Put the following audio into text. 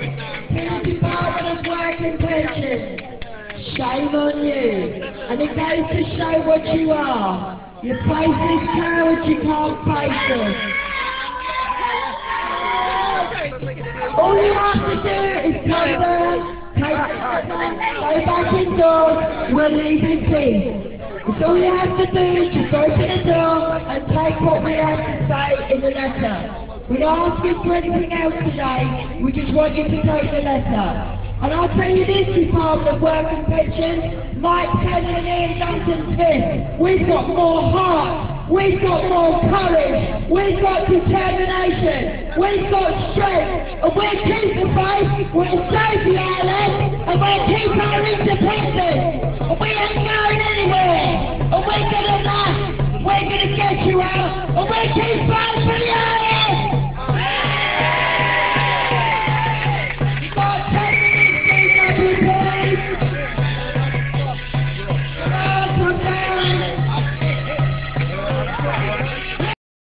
Department of Work and Pensions. Shame on you. And it goes to show what you are. You're faceless cowards, you can't face us. All you have to do is come down, take go back indoors, we'll leave in peace. It's all you have to do is just to the door and take what we have to say in the letter. We don't ask you for anything else today, we just want you to take the letter. And I'll tell you this, Department of Work and Pensions, Mike Taylor and Duncan Smith, we've got more heart, we've got more courage, we've got determination, we've got strength, and we'll keep the faith, we'll save the ILF, and we'll keep our independence, and we ain't going anywhere, and we're gonna last, we're gonna get you out, and we'll keep fighting for the ILF!